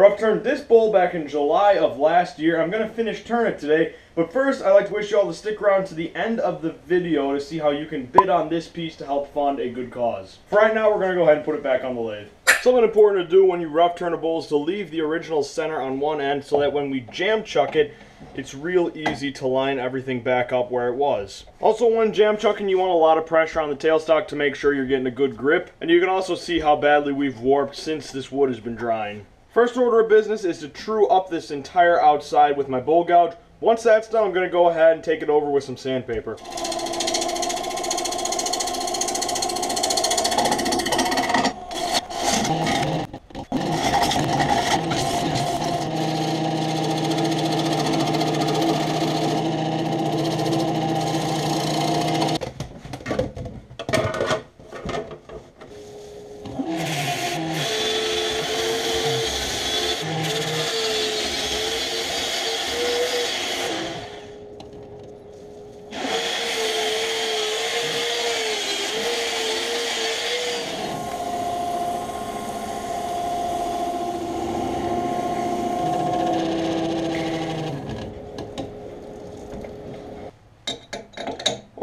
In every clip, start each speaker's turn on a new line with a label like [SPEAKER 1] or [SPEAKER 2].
[SPEAKER 1] rough turned this bowl back in July of last year. I'm going to finish turn it today. But first, I'd like to wish you all to stick around to the end of the video to see how you can bid on this piece to help fund a good cause. For right now, we're going to go ahead and put it back on the lathe. Something important to do when you rough turn a bowl is to leave the original center on one end so that when we jam chuck it, it's real easy to line everything back up where it was. Also when jam chucking you want a lot of pressure on the tailstock to make sure you're getting a good grip and you can also see how badly we've warped since this wood has been drying. First order of business is to true up this entire outside with my bowl gouge. Once that's done I'm going to go ahead and take it over with some sandpaper.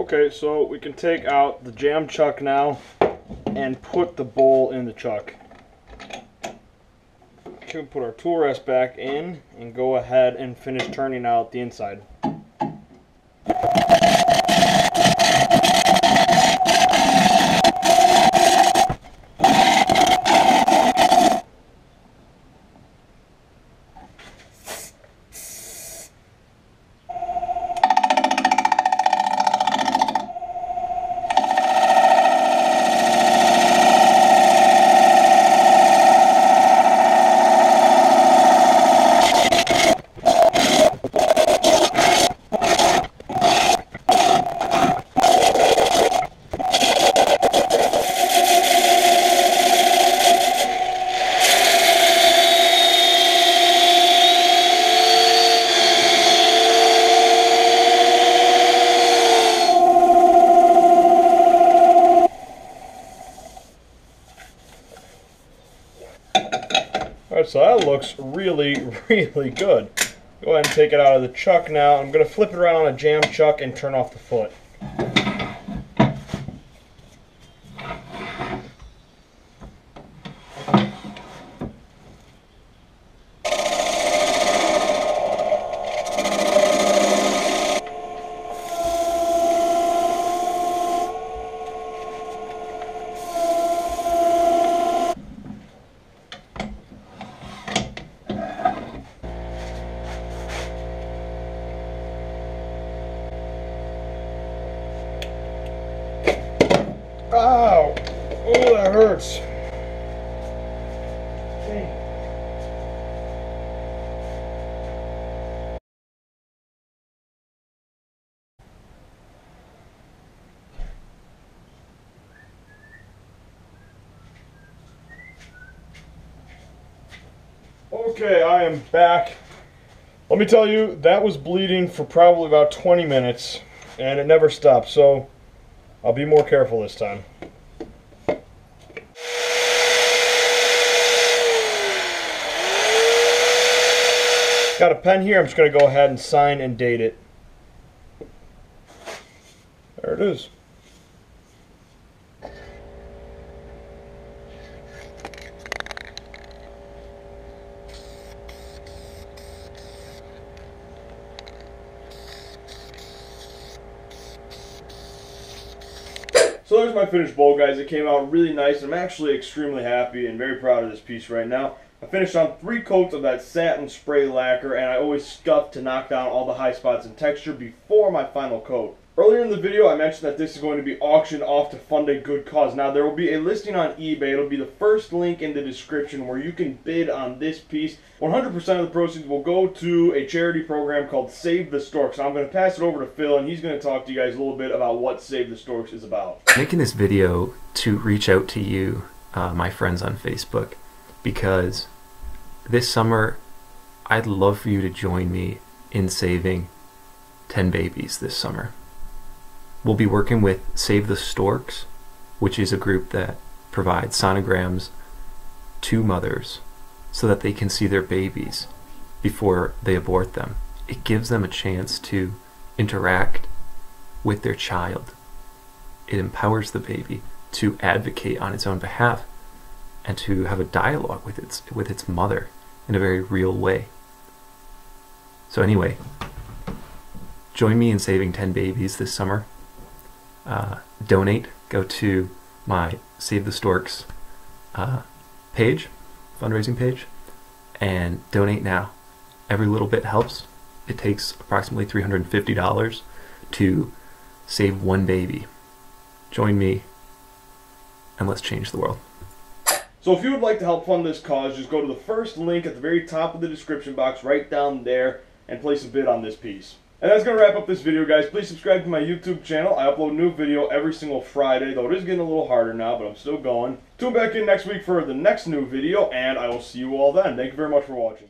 [SPEAKER 1] Okay, so we can take out the jam chuck now and put the bowl in the chuck. We can put our tool rest back in and go ahead and finish turning out the inside. So that looks really, really good. Go ahead and take it out of the chuck now. I'm going to flip it around on a jam chuck and turn off the foot. Ow! Oh, that hurts. Okay, I am back. Let me tell you, that was bleeding for probably about 20 minutes, and it never stopped, so I'll be more careful this time. Got a pen here, I'm just going to go ahead and sign and date it. There it is. So there's my finished bowl, guys. It came out really nice. I'm actually extremely happy and very proud of this piece right now. I finished on three coats of that satin spray lacquer, and I always scuff to knock down all the high spots and texture before my final coat. Earlier in the video, I mentioned that this is going to be auctioned off to fund a good cause. Now, there will be a listing on eBay. It'll be the first link in the description where you can bid on this piece. 100% of the proceeds will go to a charity program called Save the Storks. Now, I'm going to pass it over to Phil, and he's going to talk to you guys a little bit about what Save the Storks is about.
[SPEAKER 2] making this video to reach out to you, uh, my friends on Facebook, because this summer I'd love for you to join me in saving 10 babies this summer. We'll be working with Save the Storks, which is a group that provides sonograms to mothers so that they can see their babies before they abort them. It gives them a chance to interact with their child. It empowers the baby to advocate on its own behalf and to have a dialogue with its with its mother in a very real way. So anyway, join me in saving 10 babies this summer. Uh, donate. Go to my Save the Storks uh, page, fundraising page, and donate now. Every little bit helps. It takes approximately $350 to save one baby. Join me and let's change the world.
[SPEAKER 1] So if you would like to help fund this cause, just go to the first link at the very top of the description box right down there and place a bid on this piece. And that's going to wrap up this video, guys. Please subscribe to my YouTube channel. I upload a new video every single Friday, though it is getting a little harder now, but I'm still going. Tune back in next week for the next new video, and I will see you all then. Thank you very much for watching.